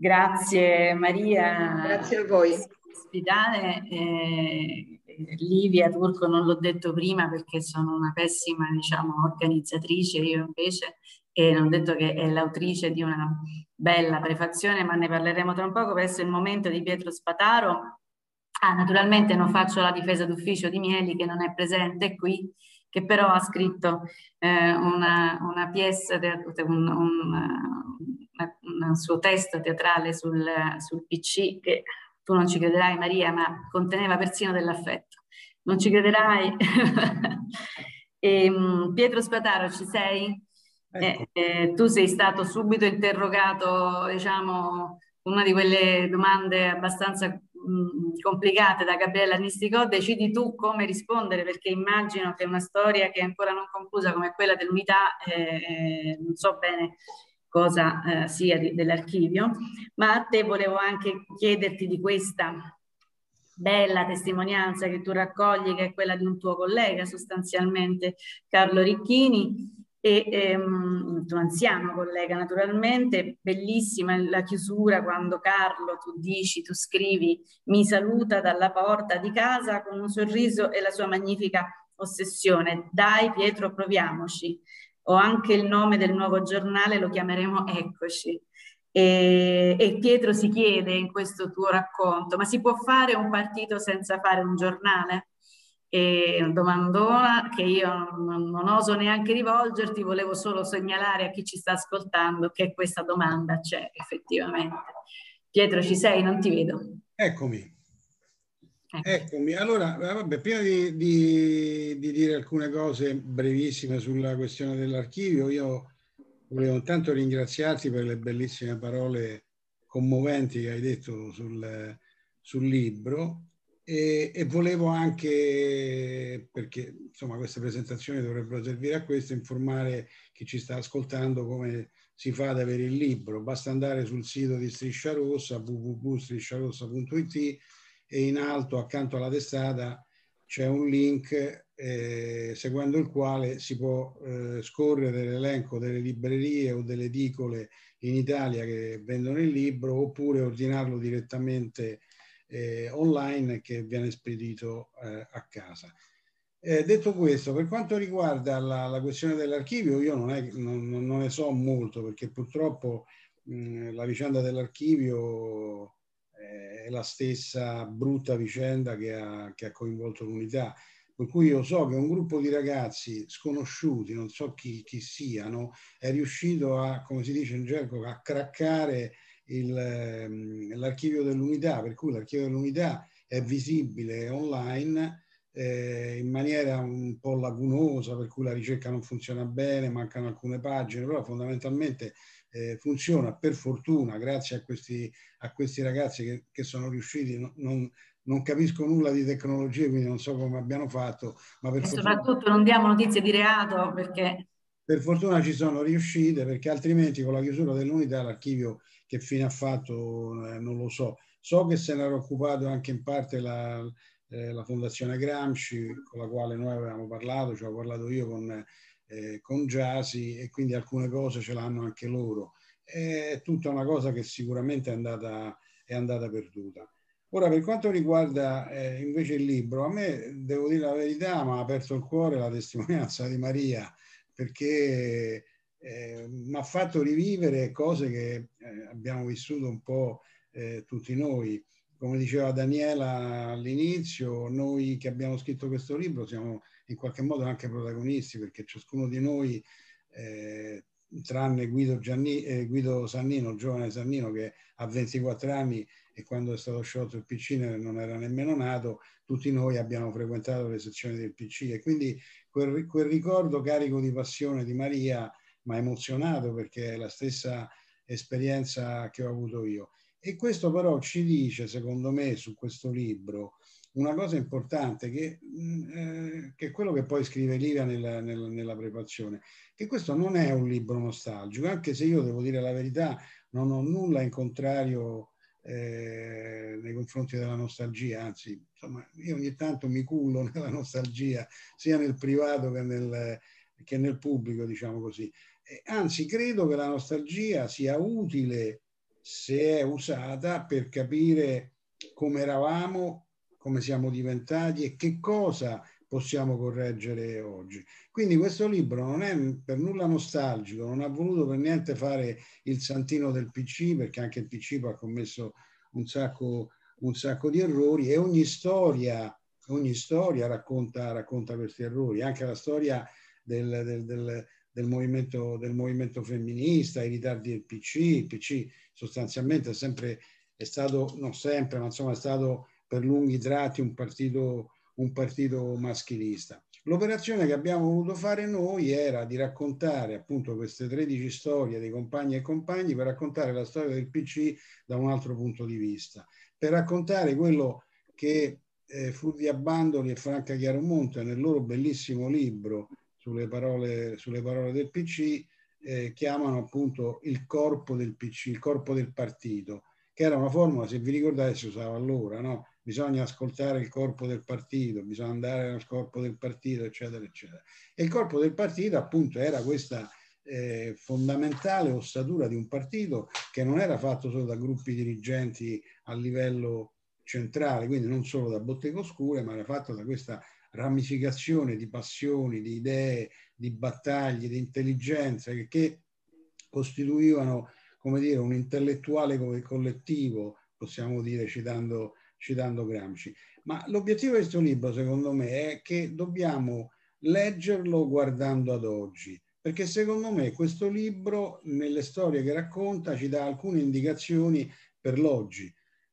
Grazie Maria. Grazie a voi. Spidale, eh, Livia Turco non l'ho detto prima perché sono una pessima diciamo, organizzatrice, io invece e non ho detto che è l'autrice di una bella prefazione, ma ne parleremo tra un poco. Adesso è il momento di Pietro Spataro. Ah, naturalmente non faccio la difesa d'ufficio di Mieli che non è presente qui, che però ha scritto eh, una, una pièce, un, un, un, suo testo teatrale sul, sul PC che tu non ci crederai Maria, ma conteneva persino dell'affetto. Non ci crederai? e, um, Pietro Spataro, ci sei? Ecco. Eh, eh, tu sei stato subito interrogato, diciamo, una di quelle domande abbastanza mh, complicate da Gabriella Nisticò, decidi tu come rispondere perché immagino che una storia che è ancora non conclusa come quella dell'unità, eh, non so bene cosa eh, sia di, dell'archivio, ma a te volevo anche chiederti di questa bella testimonianza che tu raccogli, che è quella di un tuo collega sostanzialmente, Carlo Ricchini, e ehm, tuo anziano collega naturalmente, bellissima la chiusura quando Carlo tu dici, tu scrivi, mi saluta dalla porta di casa con un sorriso e la sua magnifica ossessione, dai Pietro proviamoci, o anche il nome del nuovo giornale lo chiameremo Eccoci. E, e, Pietro si chiede in questo tuo racconto, ma si può fare un partito senza fare un giornale? E domandona che io non, non oso neanche rivolgerti, volevo solo segnalare a chi ci sta ascoltando che questa domanda c'è effettivamente. Pietro, ci sei? Non ti vedo. Eccomi. Ecco. Eccomi, allora, vabbè, prima di, di, di, dire alcune cose brevissime sulla questione dell'archivio, io volevo intanto ringraziarti per le bellissime parole commoventi che hai detto sul, sul libro e, e, volevo anche, perché insomma queste presentazioni dovrebbero servire a questo, informare chi ci sta ascoltando come si fa ad avere il libro. Basta andare sul sito di Striscia Rossa, www.strisciarossa.it e in alto accanto alla testata c'è un link eh, seguendo il quale si può eh, scorrere l'elenco delle librerie o delle edicole in Italia che vendono il libro oppure ordinarlo direttamente eh, online che viene spedito eh, a casa. Eh, detto questo, per quanto riguarda la, la questione dell'archivio, io non, è, non, non, ne so molto perché purtroppo mh, la vicenda dell'archivio è la stessa brutta vicenda che ha, che ha coinvolto l'unità. Per cui io so che un gruppo di ragazzi sconosciuti, non so chi, chi siano, è riuscito a, come si dice in gergo, a craccare ehm, l'archivio dell'unità, per cui l'archivio dell'unità è visibile online eh, in maniera un po' lacunosa, per cui la ricerca non funziona bene, mancano alcune pagine, però fondamentalmente eh, funziona per fortuna grazie a questi, a questi ragazzi che, che sono riusciti, no, non, non capisco nulla di tecnologie, quindi non so come abbiano fatto. Ma per e fortuna, soprattutto non diamo notizie di reato perché... Per fortuna ci sono riuscite perché altrimenti con la chiusura dell'unità l'archivio che fine ha fatto eh, non lo so. So che se ne era occupato anche in parte la, eh, la Fondazione Gramsci con la quale noi avevamo parlato, ci ho parlato io con eh, con Giasi e quindi alcune cose ce l'hanno anche loro. È tutta una cosa che sicuramente è andata, è andata perduta. Ora, per quanto riguarda eh, invece il libro, a me, devo dire la verità, mi ha aperto il cuore la testimonianza di Maria, perché eh, mi ha fatto rivivere cose che eh, abbiamo vissuto un po' eh, tutti noi. Come diceva Daniela all'inizio, noi che abbiamo scritto questo libro siamo in qualche modo anche protagonisti perché ciascuno di noi, eh, tranne Guido, Gianni, eh, Guido Sannino, giovane Sannino che ha 24 anni e quando è stato sciolto il PC non era nemmeno nato, tutti noi abbiamo frequentato le sezioni del PC e quindi quel, quel ricordo carico di passione di Maria mi ha emozionato perché è la stessa esperienza che ho avuto io. E questo però ci dice, secondo me, su questo libro, una cosa importante che, eh, che, è quello che poi scrive Livia nella, nella, nella, prefazione, che questo non è un libro nostalgico, anche se io devo dire la verità, non ho nulla in contrario eh, nei confronti della nostalgia, anzi, insomma, io ogni tanto mi cullo nella nostalgia, sia nel privato che nel, che nel pubblico, diciamo così. E, anzi, credo che la nostalgia sia utile se è usata per capire come eravamo, come siamo diventati e che cosa possiamo correggere oggi. Quindi questo libro non è per nulla nostalgico, non ha voluto per niente fare il santino del PC, perché anche il PC ha commesso un sacco, un sacco di errori e ogni storia, ogni storia racconta, racconta questi errori, anche la storia del, del, del del movimento, del movimento femminista, i ritardi del PC. Il PC sostanzialmente è sempre, è stato, non sempre, ma insomma è stato per lunghi tratti un partito, un partito maschilista. L'operazione che abbiamo voluto fare noi era di raccontare appunto queste 13 storie dei compagni e compagni per raccontare la storia del PC da un altro punto di vista, per raccontare quello che eh, Fulvia Bandoli e Franca Chiaromonte nel loro bellissimo libro sulle parole, sulle parole del PC, eh, chiamano appunto il corpo del PC, il corpo del partito, che era una formula, se vi ricordate, si usava allora, no? Bisogna ascoltare il corpo del partito, bisogna andare al corpo del partito, eccetera, eccetera. E il corpo del partito appunto era questa eh, fondamentale ossatura di un partito che non era fatto solo da gruppi dirigenti a livello centrale, quindi non solo da botteghe oscure, ma era fatto da questa ramificazione di passioni, di idee, di battaglie, di intelligenza che, che costituivano, come dire, un intellettuale collettivo, possiamo dire citando, citando Gramsci. Ma l'obiettivo di questo libro, secondo me, è che dobbiamo leggerlo guardando ad oggi, perché secondo me questo libro, nelle storie che racconta, ci dà alcune indicazioni per l'oggi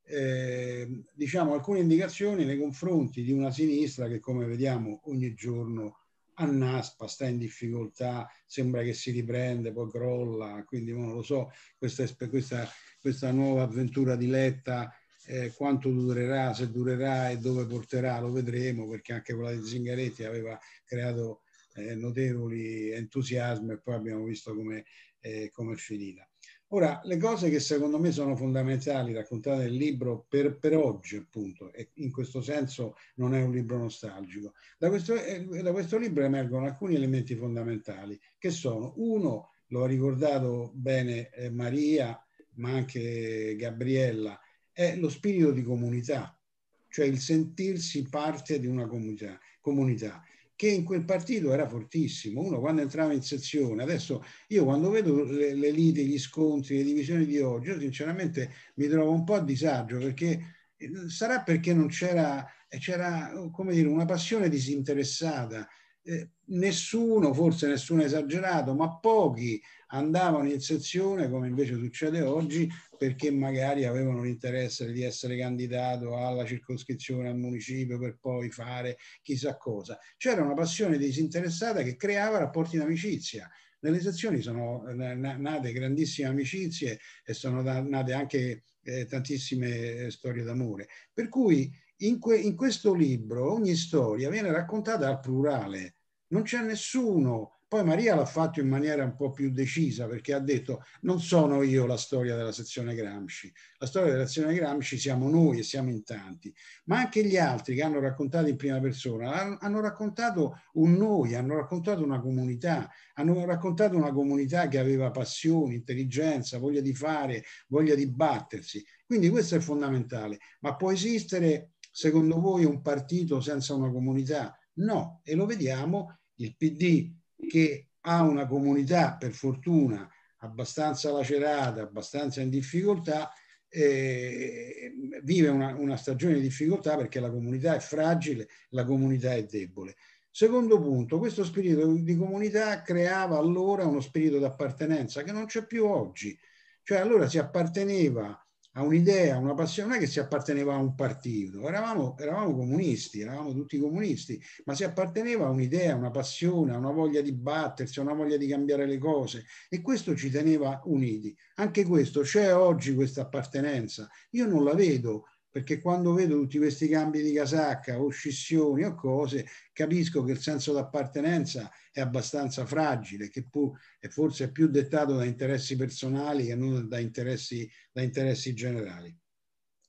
eh, diciamo alcune indicazioni nei confronti di una sinistra che come vediamo ogni giorno annaspa, sta in difficoltà, sembra che si riprende, poi crolla, quindi non lo so, questa, questa, questa nuova avventura di Letta eh, quanto durerà, se durerà e dove porterà, lo vedremo, perché anche quella di Zingaretti aveva creato eh, notevoli entusiasmi e poi abbiamo visto come eh, è finita. Ora, le cose che secondo me sono fondamentali raccontate nel libro per, per, oggi, appunto, e in questo senso non è un libro nostalgico, da questo, eh, da questo libro emergono alcuni elementi fondamentali, che sono, uno, lo ha ricordato bene eh, Maria, ma anche Gabriella, è lo spirito di comunità, cioè il sentirsi parte di una comunità. comunità che in quel partito era fortissimo. Uno quando entrava in sezione, adesso io quando vedo le, le liti, gli scontri, le divisioni di oggi, io sinceramente mi trovo un po' a disagio perché eh, sarà perché non c'era, c'era come dire, una passione disinteressata. Eh, nessuno, forse nessuno esagerato, ma pochi andavano in sezione, come invece succede oggi, perché magari avevano l'interesse di essere candidato alla circoscrizione, al municipio, per poi fare chissà cosa. C'era una passione disinteressata che creava rapporti d'amicizia. Nelle sezioni sono nate grandissime amicizie e sono nate anche eh, tantissime eh, storie d'amore. Per cui in, que in questo libro ogni storia viene raccontata al plurale. Non c'è nessuno poi Maria l'ha fatto in maniera un po' più decisa perché ha detto non sono io la storia della sezione Gramsci, la storia della sezione Gramsci siamo noi e siamo in tanti, ma anche gli altri che hanno raccontato in prima persona hanno raccontato un noi, hanno raccontato una comunità, hanno raccontato una comunità che aveva passioni, intelligenza, voglia di fare, voglia di battersi. Quindi questo è fondamentale. Ma può esistere, secondo voi, un partito senza una comunità? No, e lo vediamo, il PD che ha una comunità, per fortuna, abbastanza lacerata, abbastanza in difficoltà, eh, vive una, una, stagione di difficoltà perché la comunità è fragile, la comunità è debole. Secondo punto, questo spirito di comunità creava allora uno spirito d'appartenenza che non c'è più oggi. Cioè allora si apparteneva a un'idea, una passione, non è che si apparteneva a un partito, eravamo, eravamo, comunisti, eravamo tutti comunisti, ma si apparteneva a un'idea, una passione, a una voglia di battersi, a una voglia di cambiare le cose e questo ci teneva uniti. Anche questo, c'è oggi questa appartenenza, io non la vedo perché quando vedo tutti questi cambi di casacca o scissioni o cose, capisco che il senso d'appartenenza è abbastanza fragile, che pu- è forse più dettato da interessi personali che non da interessi, da interessi generali.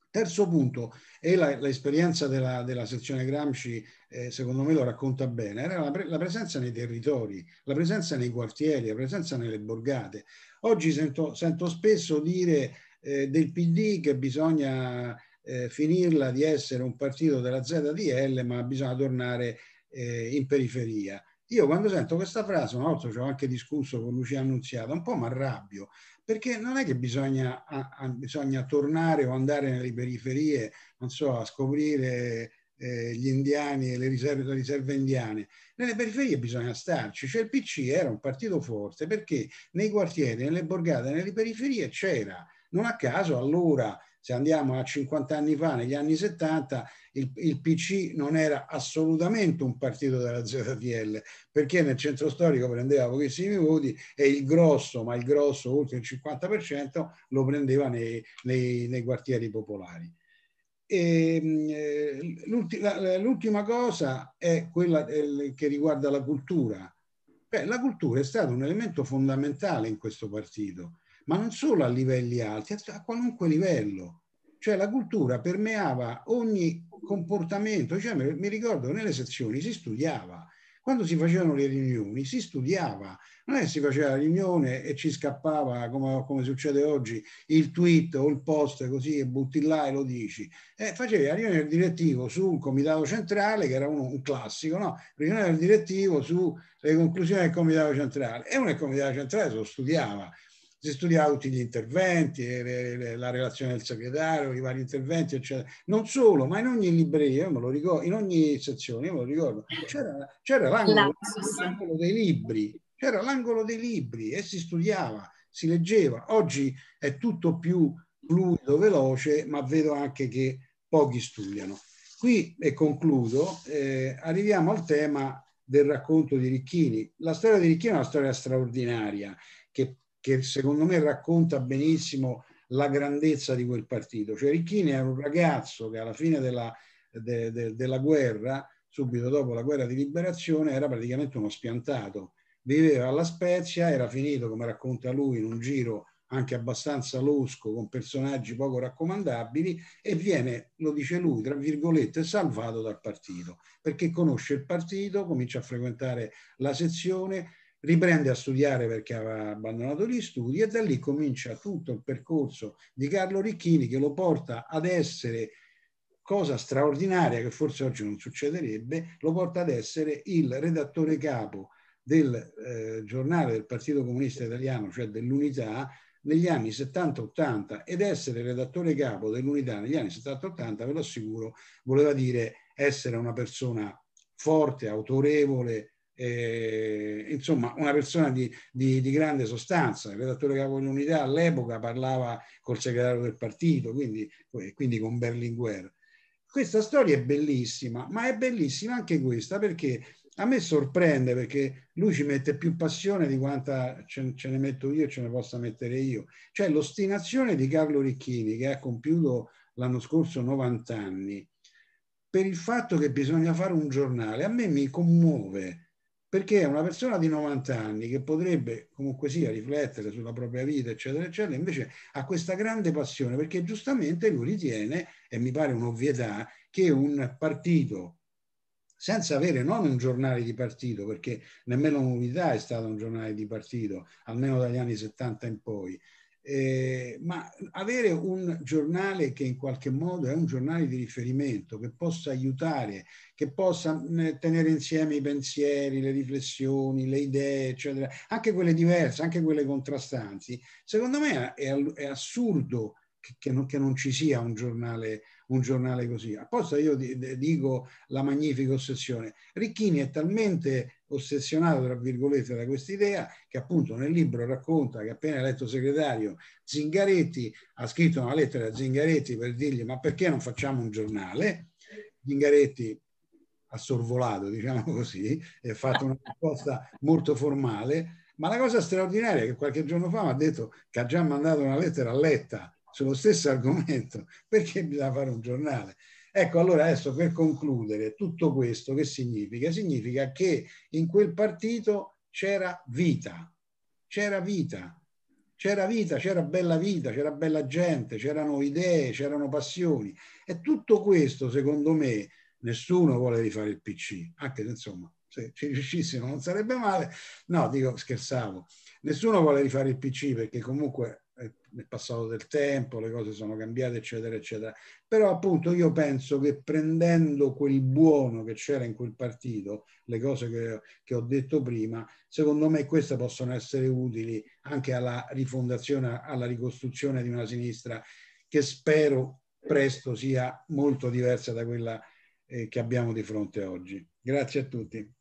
Terzo punto, e l'esperienza della, della, sezione Gramsci, eh, secondo me lo racconta bene, era la, pre- la, presenza nei territori, la presenza nei quartieri, la presenza nelle borgate. Oggi sento, sento spesso dire eh, del PD che bisogna eh, finirla di essere un partito della ZDL, ma bisogna tornare eh, in periferia. Io quando sento questa frase, una volta ci ho anche discusso con Lucia Annunziata, un po' mi arrabbio, perché non è che bisogna, a, a, bisogna tornare o andare nelle periferie, non so, a scoprire eh, gli indiani e le riserve, le riserve indiane. Nelle periferie bisogna starci, cioè il PC era un partito forte perché nei quartieri, nelle borgate, nelle periferie c'era. Non a caso allora se andiamo a 50 anni fa, negli anni 70, il, il, PC non era assolutamente un partito della ZTL, perché nel centro storico prendeva pochissimi voti e il grosso, ma il grosso, oltre il 50%, lo prendeva nei, nei, nei quartieri popolari. E, l'ultima cosa è quella che riguarda la cultura. Beh, la cultura è stato un elemento fondamentale in questo partito ma non solo a livelli alti, a qualunque livello. Cioè la cultura permeava ogni comportamento, cioè, mi ricordo nelle sezioni si studiava, quando si facevano le riunioni si studiava, non è che si faceva la riunione e ci scappava come, come succede oggi il tweet o il post così e butti là e lo dici. Eh, facevi la riunione del direttivo su un comitato centrale che era uno, un classico, no? Riunione del direttivo sulle conclusioni del comitato centrale e uno del comitato centrale se lo studiava si studiava tutti gli interventi, le, la relazione del segretario, i vari interventi, eccetera. Non solo, ma in ogni libreria, me lo ricordo, in ogni sezione, me lo ricordo, c'era, c'era l'angolo, l'angolo dei libri, c'era l'angolo dei libri e si studiava, si leggeva. Oggi è tutto più fluido, veloce, ma vedo anche che pochi studiano. Qui, e concludo, eh, arriviamo al tema del racconto di Ricchini. La storia di Ricchini è una storia straordinaria che che secondo me racconta benissimo la grandezza di quel partito. Cioè Ricchini era un ragazzo che alla fine della, de, de, della guerra, subito dopo la guerra di liberazione, era praticamente uno spiantato. Viveva alla Spezia, era finito, come racconta lui, in un giro anche abbastanza losco, con personaggi poco raccomandabili, e viene, lo dice lui, tra virgolette, salvato dal partito, perché conosce il partito, comincia a frequentare la sezione, riprende a studiare perché aveva abbandonato gli studi e da lì comincia tutto il percorso di Carlo Ricchini che lo porta ad essere cosa straordinaria che forse oggi non succederebbe, lo porta ad essere il redattore capo del eh, giornale del Partito Comunista Italiano, cioè dell'Unità, negli anni 70-80 ed essere redattore capo dell'Unità negli anni 70-80, ve lo assicuro, voleva dire essere una persona forte, autorevole, eh, insomma una persona di, di, di, grande sostanza. Il redattore capo dell'unità all'epoca parlava col segretario del partito, quindi, quindi con Berlinguer. Questa storia è bellissima, ma è bellissima anche questa perché a me sorprende perché lui ci mette più passione di quanta ce, ce ne metto io e ce ne possa mettere io. Cioè l'ostinazione di Carlo Ricchini che ha compiuto l'anno scorso 90 anni per il fatto che bisogna fare un giornale, a me mi commuove perché è una persona di 90 anni che potrebbe comunque sia riflettere sulla propria vita, eccetera, eccetera, invece ha questa grande passione perché giustamente lui ritiene, e mi pare un'ovvietà, che un partito senza avere non un giornale di partito, perché nemmeno l'unità è stato un giornale di partito, almeno dagli anni 70 in poi, eh, ma avere un giornale che in qualche modo è un giornale di riferimento, che possa aiutare, che possa tenere insieme i pensieri, le riflessioni, le idee, eccetera, anche quelle diverse, anche quelle contrastanti, secondo me è, è assurdo che, che, non, che, non, ci sia un giornale, un giornale così. Apposta io dico la magnifica ossessione. Ricchini è talmente ossessionato, tra virgolette, da questa idea che appunto nel libro racconta che appena eletto segretario Zingaretti ha scritto una lettera a Zingaretti per dirgli ma perché non facciamo un giornale? Zingaretti ha sorvolato, diciamo così, e ha fatto una risposta molto formale, ma la cosa straordinaria è che qualche giorno fa mi ha detto che ha già mandato una lettera a Letta sullo stesso argomento, perché bisogna fare un giornale? Ecco, allora adesso per concludere, tutto questo che significa? Significa che in quel partito c'era vita, c'era vita, c'era vita, c'era bella vita, c'era bella gente, c'erano idee, c'erano passioni. E tutto questo, secondo me, nessuno vuole rifare il PC, anche se insomma, se ci riuscissimo non sarebbe male. No, dico, scherzavo. Nessuno vuole rifare il PC perché comunque è passato del tempo, le cose sono cambiate, eccetera, eccetera. Però appunto io penso che prendendo quel buono che c'era in quel partito, le cose che, che ho detto prima, secondo me queste possono essere utili anche alla rifondazione, alla ricostruzione di una sinistra che spero presto sia molto diversa da quella eh, che abbiamo di fronte oggi. Grazie a tutti.